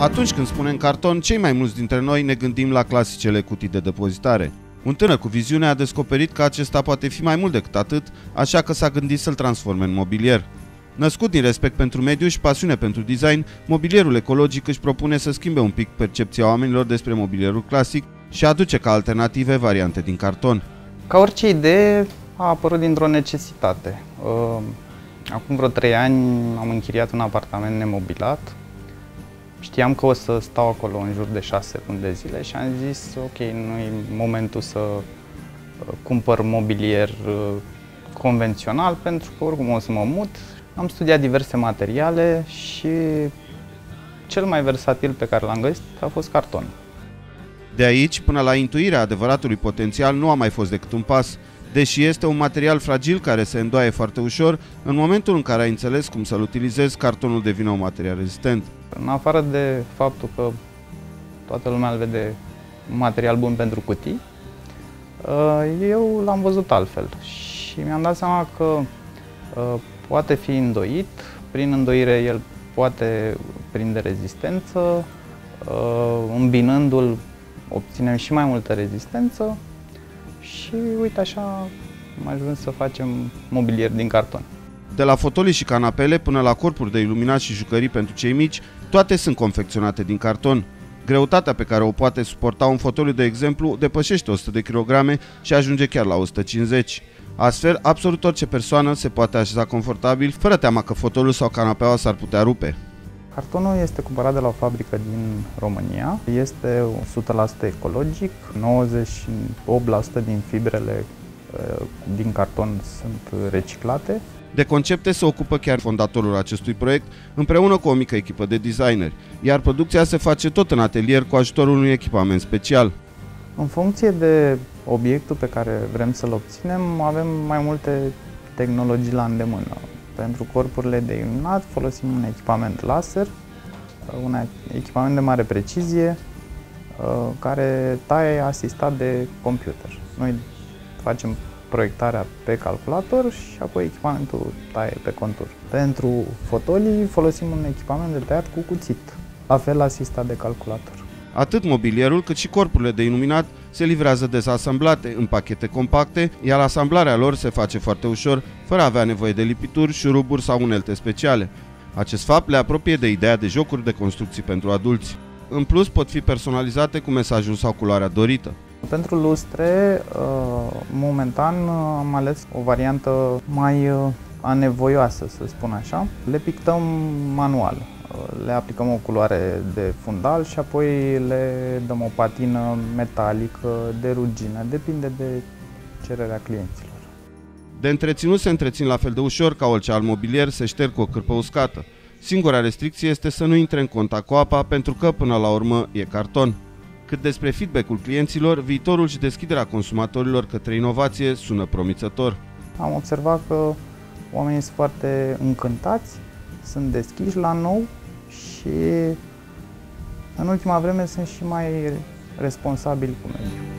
Atunci când spunem carton, cei mai mulți dintre noi ne gândim la clasicele cutii de depozitare. Un tânăr cu viziune a descoperit că acesta poate fi mai mult decât atât, așa că s-a gândit să-l transforme în mobilier. Născut din respect pentru mediu și pasiune pentru design, mobilierul ecologic își propune să schimbe un pic percepția oamenilor despre mobilierul clasic și aduce ca alternative variante din carton. Ca orice idee a apărut dintr-o necesitate. Uh, acum vreo trei ani am închiriat un apartament nemobilat. Știam că o să stau acolo în jur de șase luni de zile și am zis ok, nu e momentul să uh, cumpăr mobilier uh, convențional pentru că oricum o să mă mut. Am studiat diverse materiale și cel mai versatil pe care l-am găsit a fost carton. De aici, până la intuirea adevăratului potențial, nu a mai fost decât un pas. Deși este un material fragil care se îndoaie foarte ușor, în momentul în care ai înțeles cum să-l utilizezi, cartonul devine un material rezistent. În afară de faptul că toată lumea îl vede un material bun pentru cutii, uh, eu l-am văzut altfel și mi-am dat seama că uh, poate fi îndoit, prin îndoire el poate prinde rezistență, uh, îmbinându-l obținem și mai multă rezistență și uite așa am ajuns să facem mobilier din carton. De la fotolii și canapele până la corpuri de iluminat și jucării pentru cei mici, toate sunt confecționate din carton. Greutatea pe care o poate suporta un fotoliu, de exemplu, depășește 100 de kg și ajunge chiar la 150. Astfel, absolut orice persoană se poate așeza confortabil, fără teama că fotoliul sau canapeaua s-ar putea rupe. Cartonul este cumpărat de la o fabrică din România, este 100% ecologic, 98% din fibrele uh, din carton sunt reciclate. De concepte se ocupă chiar fondatorul acestui proiect, împreună cu o mică echipă de designeri, iar producția se face tot în atelier cu ajutorul unui echipament special. În funcție de obiectul pe care vrem să-l obținem, avem mai multe tehnologii la îndemână. Pentru corpurile de iluminat folosim un echipament laser, un echipament de mare precizie, uh, care taie asistat de computer. Noi facem proiectarea pe calculator și apoi echipamentul taie pe contur. Pentru fotolii folosim un echipament de tăiat cu cuțit, la fel asistat de calculator. Atât mobilierul cât și corpurile de iluminat se livrează dezasamblate în pachete compacte, iar asamblarea lor se face foarte ușor, fără a avea nevoie de lipituri, șuruburi sau unelte speciale. Acest fapt le apropie de ideea de jocuri de construcții pentru adulți. În plus, pot fi personalizate cu mesajul sau culoarea dorită. Pentru lustre, uh, momentan uh, am ales o variantă mai uh, anevoioasă, să spun așa. Le pictăm manual le aplicăm o culoare de fundal și apoi le dăm o patină metalică de rugină, depinde de cererea clienților. De întreținut se întrețin la fel de ușor ca orice alt mobilier, se șterg cu o cârpă uscată. Singura restricție este să nu intre în contact cu apa pentru că până la urmă e carton. Cât despre feedback-ul clienților, viitorul și deschiderea consumatorilor către inovație sună promițător. Am observat că oamenii sunt foarte încântați, sunt deschiși la nou și în ultima vreme sunt și mai responsabili cu mediul.